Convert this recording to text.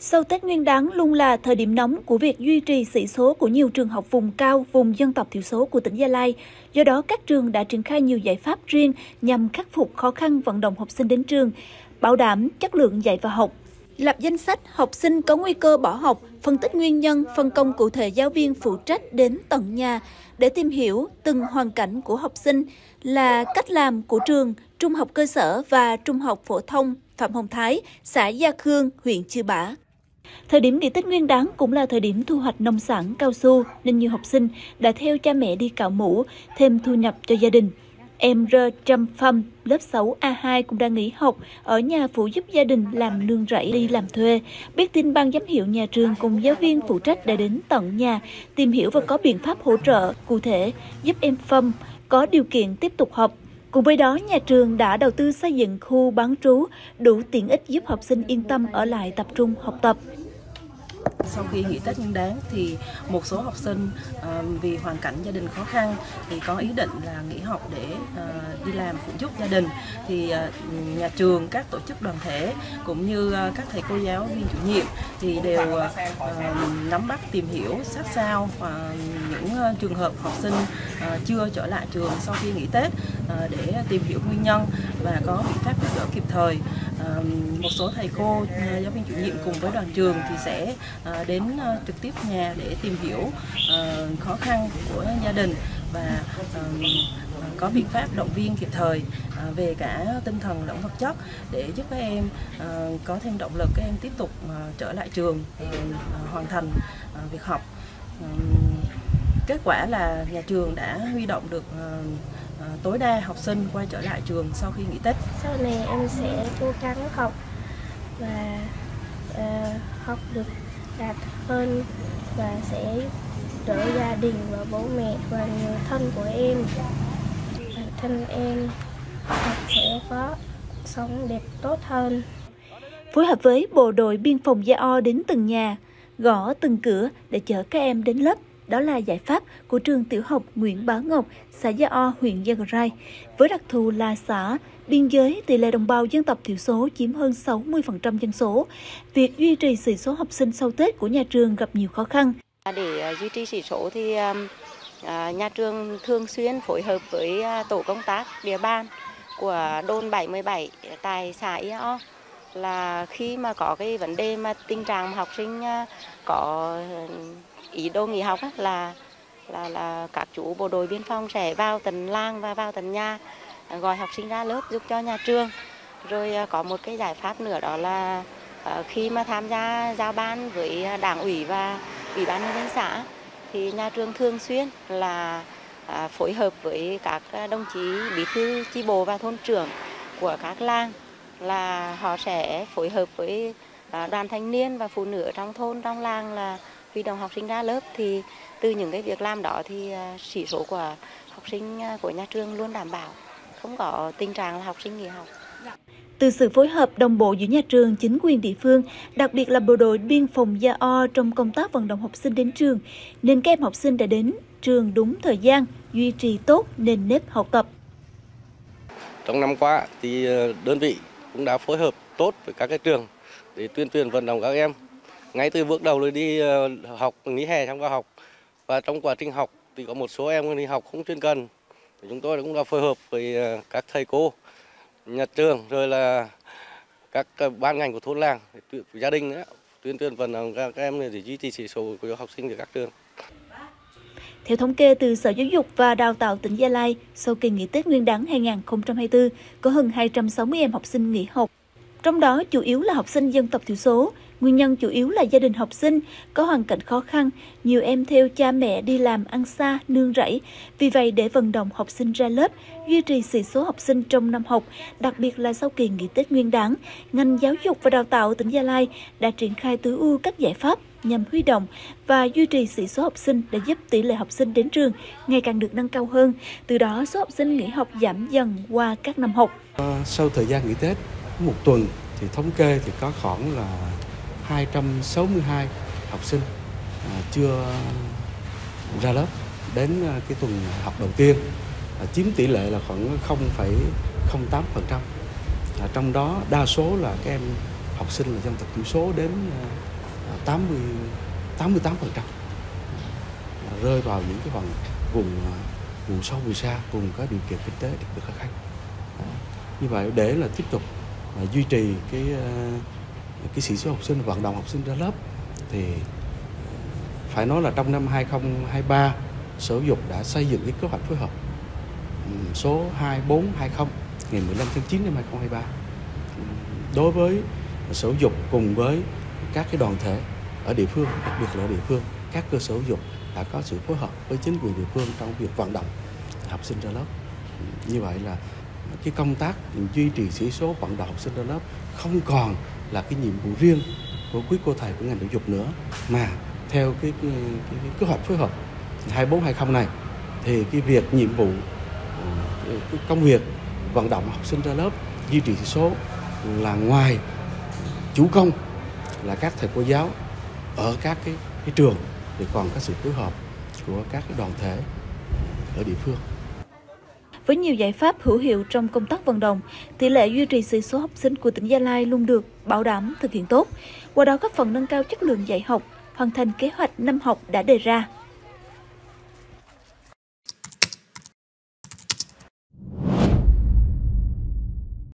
Sau Tết Nguyên đán luôn là thời điểm nóng của việc duy trì sĩ số của nhiều trường học vùng cao, vùng dân tộc thiểu số của tỉnh Gia Lai. Do đó, các trường đã triển khai nhiều giải pháp riêng nhằm khắc phục khó khăn vận động học sinh đến trường, bảo đảm chất lượng dạy và học. Lập danh sách học sinh có nguy cơ bỏ học, phân tích nguyên nhân, phân công cụ thể giáo viên phụ trách đến tận nhà để tìm hiểu từng hoàn cảnh của học sinh là cách làm của trường, trung học cơ sở và trung học phổ thông Phạm Hồng Thái, xã Gia Khương, huyện Chư Bả. Thời điểm nghỉ Tết Nguyên đán cũng là thời điểm thu hoạch nông sản cao su nên nhiều học sinh đã theo cha mẹ đi cạo mũ, thêm thu nhập cho gia đình. Em Rơ Trâm Phâm, lớp 6 A2 cũng đang nghỉ học, ở nhà phụ giúp gia đình làm nương rẫy đi làm thuê. Biết tin ban giám hiệu nhà trường cùng giáo viên phụ trách đã đến tận nhà, tìm hiểu và có biện pháp hỗ trợ cụ thể giúp em Phâm có điều kiện tiếp tục học. Cùng với đó, nhà trường đã đầu tư xây dựng khu bán trú đủ tiện ích giúp học sinh yên tâm ở lại tập trung học tập. Sau khi nghỉ Tết Nguyên đán thì một số học sinh ờ, vì hoàn cảnh gia đình khó khăn thì có ý định là nghỉ học để ờ, đi làm phụ giúp gia đình thì ờ, nhà trường, các tổ chức đoàn thể cũng như các thầy cô giáo viên chủ nhiệm thì đều nắm bắt, tìm hiểu sát sao những trường hợp học sinh chưa trở lại trường sau khi nghỉ Tết để tìm hiểu nguyên nhân và có biện pháp giúp đỡ kịp thời. Một số thầy cô ờ, giáo viên chủ nhiệm cùng với đoàn trường thì sẽ ờ, đến ờ, trực tiếp nhà để tìm hiểu khó khăn của gia đình và có biện pháp động viên kịp thời về cả tinh thần lẫn vật chất để giúp các em có thêm động lực các em tiếp tục trở lại trường hoàn thành việc học. Kết quả là nhà trường đã huy động được tối đa học sinh quay trở lại trường sau khi nghỉ Tết. Sau này em sẽ cố gắng học và uh, học được đạt hơn và sẽ đỡ gia đình và bố mẹ và người thân của em bản thân em sẽ có sống đẹp tốt hơn phối hợp với bộ đội biên phòng Gia O đến từng nhà, gõ từng cửa để chở các em đến lớp. Đó là giải pháp của trường tiểu học Nguyễn Bá Ngọc, xã Gia O, huyện Gia Rai. Với đặc thù là xã biên giới, tỷ lệ đồng bào dân tộc thiểu số chiếm hơn 60% dân số. Việc duy trì sĩ số học sinh sau Tết của nhà trường gặp nhiều khó khăn. Để à, duy trì sĩ số thì à, nhà trường thường xuyên phối hợp với à, tổ công tác địa bàn của đôn 77 tại xã Ia là khi mà có cái vấn đề mà tình trạng học sinh có ý đồ nghỉ học là là là các chú bộ đội biên phòng sẽ vào tận làng và vào tận nhà, gọi học sinh ra lớp giúp cho nhà trường. Rồi à, có một cái giải pháp nữa đó là à, khi mà tham gia giao ban với đảng ủy và ủy ban nhân dân xã thì nhà trường thường xuyên là à, phối hợp với các đồng chí bí thư, chi bộ và thôn trưởng của các làng là họ sẽ phối hợp với đoàn thanh niên và phụ nữ trong thôn, trong làng là huy động học sinh ra lớp thì từ những cái việc làm đó thì sĩ số của học sinh của nhà trường luôn đảm bảo không có tình trạng là học sinh nghỉ học. Từ sự phối hợp đồng bộ giữa nhà trường, chính quyền địa phương, đặc biệt là bộ đội biên phòng Gia O trong công tác vận động học sinh đến trường, nên các em học sinh đã đến trường đúng thời gian, duy trì tốt nền nếp học tập. Trong năm qua thì ờ, đơn vị cũng đã phối hợp tốt với các cái trường để tuyên truyền vận động các em ngay từ bước đầu rồi đi ờ, học nghỉ hè trong cao học. Và trong quá trình học thì có một số em đi học không chuyên cần. Thì chúng tôi cũng đã phối hợp với ờ, các thầy cô nhà trường rồi là các ờ, ban ngành của thôn làng gia đình nữa tuyên truyền vận động các em để duy trì chỉ số của học sinh của các trường. Theo thống kê từ Sở Giáo dục và Đào tạo tỉnh Gia Lai, sau kỳ nghỉ Tết Nguyên đán 2024, có hơn 260 em học sinh nghỉ học. Trong đó chủ yếu là học sinh dân tộc thiểu số, Nguyên nhân chủ yếu là gia đình học sinh có hoàn cảnh khó khăn, nhiều em theo cha mẹ đi làm ăn xa, nương rẫy. Vì vậy, để vận động học sinh ra lớp, duy trì sĩ số học sinh trong năm học, đặc biệt là sau kỳ nghỉ Tết Nguyên đán, ngành giáo dục và đào tạo tỉnh Gia Lai đã triển khai tối ưu các giải pháp nhằm huy động và duy trì sĩ số học sinh để giúp tỷ lệ học sinh đến trường ngày càng được nâng cao hơn. Từ đó, số học sinh nghỉ học giảm dần qua các năm học. Sau thời gian nghỉ Tết, một tuần thì thống kê thì có khoảng là 262 học sinh à, chưa ra lớp. Đến à, cái tuần học đầu tiên à, chiếm tỷ lệ là khoảng 0,08%. Trong đó đa số là các em học sinh là dân tộc thiểu số đến 80-88% rơi vào những cái phần vùng vùng sâu vùng xa vùng có điều kiện kinh tế đặc biệt khó khăn. Như vậy để là tiếp tục duy trì cái cái sĩ số học sinh vận động học sinh ra lớp thì phải nói là trong năm 2023 Sở Giáo dục đã xây dựng cái kế hoạch phối hợp số 2420 ngày 15 tháng 9 năm 2023 đối với Sở Giáo dục cùng với các cái đoàn thể ở địa phương, đặc biệt là ở địa phương, các cơ sở giáo dục đã có sự phối hợp với chính quyền địa phương trong việc vận động học sinh ra lớp. Như vậy là cái công tác duy trì sĩ số vận động học sinh ra lớp không còn là cái nhiệm vụ riêng của quý cô thầy của ngành giáo dục nữa mà theo cái, cái, cái, cái kế hoạch phối hợp 2420 này thì cái việc nhiệm vụ ờ, cái công việc vận động học sinh ra lớp duy trì số là ngoài chủ công là các thầy cô giáo ở các cái, cái trường thì còn có sự phối hợp của các cái đoàn thể ở địa phương. Với nhiều giải pháp hữu hiệu trong công tác vận động, tỷ lệ duy trì sĩ số học sinh của tỉnh Gia Lai luôn được bảo đảm thực hiện tốt, qua đó góp phần nâng cao chất lượng dạy học, hoàn thành kế hoạch năm học đã đề ra.